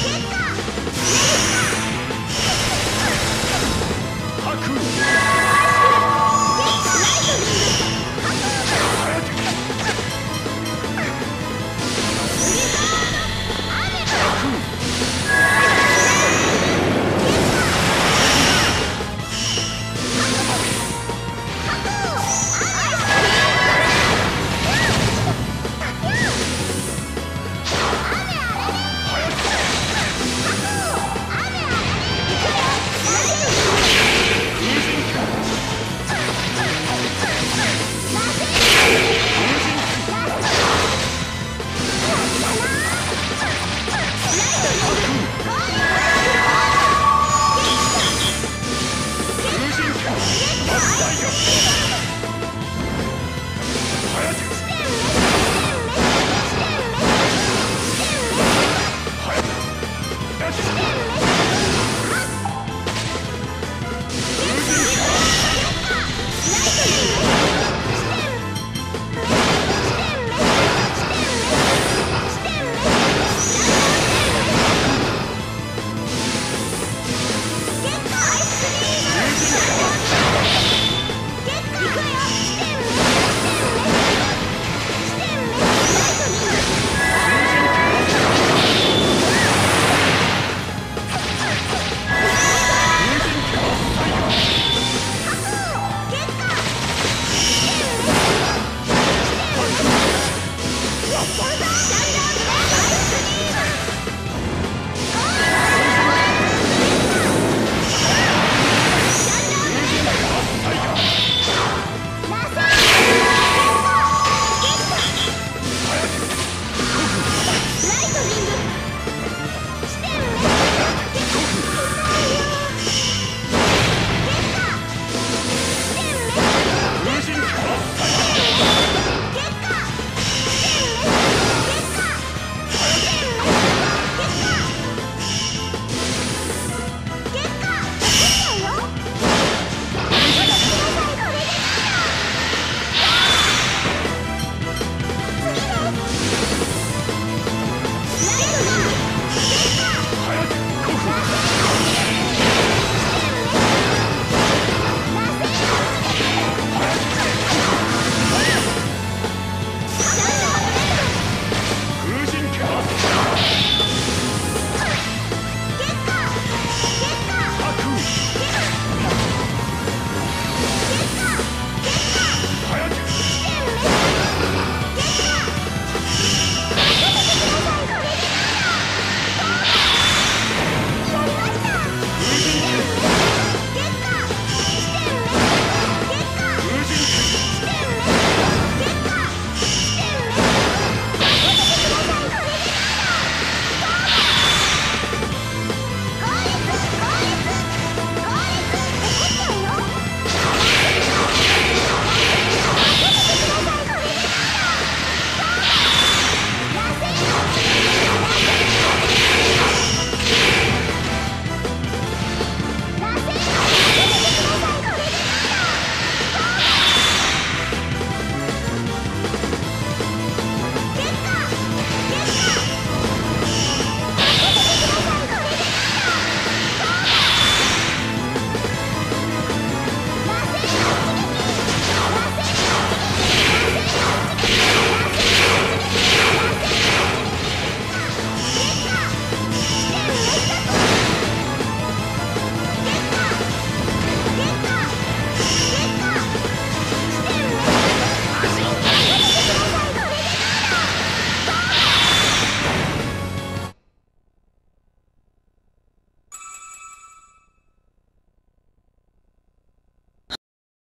ライト